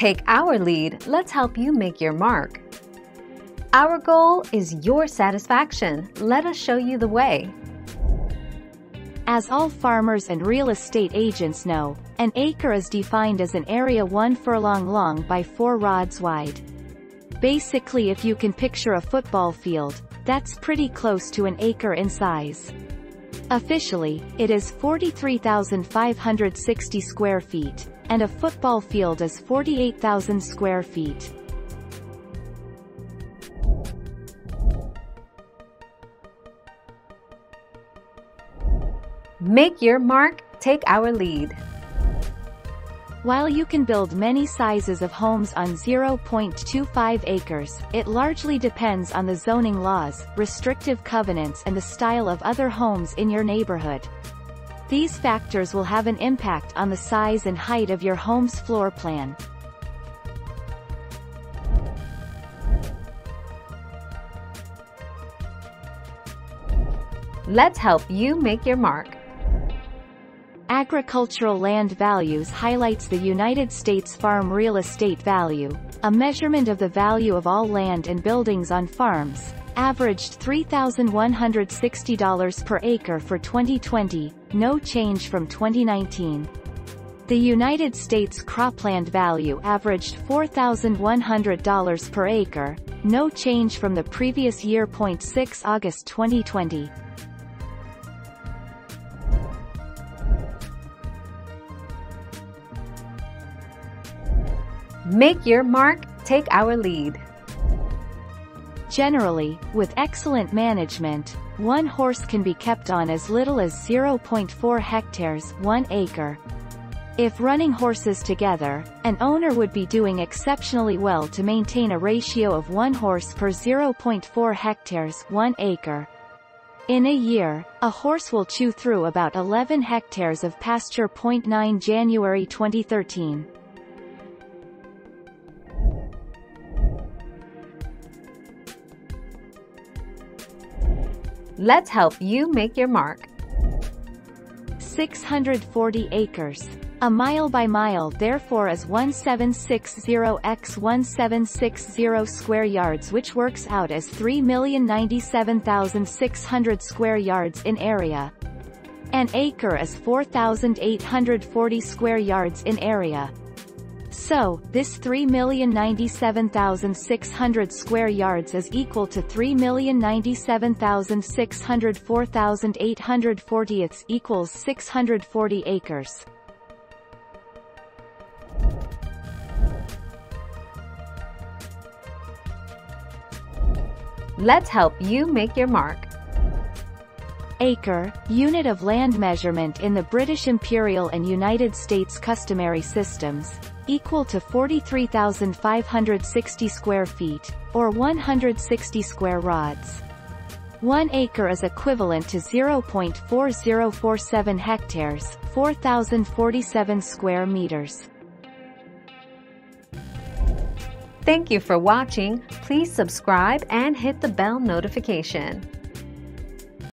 Take our lead, let's help you make your mark. Our goal is your satisfaction. Let us show you the way. As all farmers and real estate agents know, an acre is defined as an area one furlong long by four rods wide. Basically if you can picture a football field, that's pretty close to an acre in size. Officially, it is 43,560 square feet, and a football field is 48,000 square feet. Make your mark, take our lead. While you can build many sizes of homes on 0.25 acres, it largely depends on the zoning laws, restrictive covenants and the style of other homes in your neighborhood. These factors will have an impact on the size and height of your home's floor plan. Let's help you make your mark. Agricultural land values highlights the United States farm real estate value, a measurement of the value of all land and buildings on farms, averaged $3,160 per acre for 2020, no change from 2019. The United States cropland value averaged $4,100 per acre, no change from the previous year. 6 August 2020. Make your mark, take our lead. Generally, with excellent management, one horse can be kept on as little as 0.4 hectares 1 acre. If running horses together, an owner would be doing exceptionally well to maintain a ratio of 1 horse per 0.4 hectares 1 acre. In a year, a horse will chew through about 11 hectares of pasture. 9 January 2013. Let's help you make your mark. 640 acres. A mile by mile therefore is 1760 x 1760 square yards which works out as 3,097,600 square yards in area. An acre is 4,840 square yards in area. So, this 3,097,600 square yards is equal to 3,097,600 4,840 equals 640 acres. Let's help you make your mark. Acre, unit of land measurement in the British Imperial and United States customary systems, equal to 43,560 square feet, or 160 square rods. One acre is equivalent to 0.4047 hectares, 4,047 square meters. Thank you for watching. Please subscribe and hit the bell notification.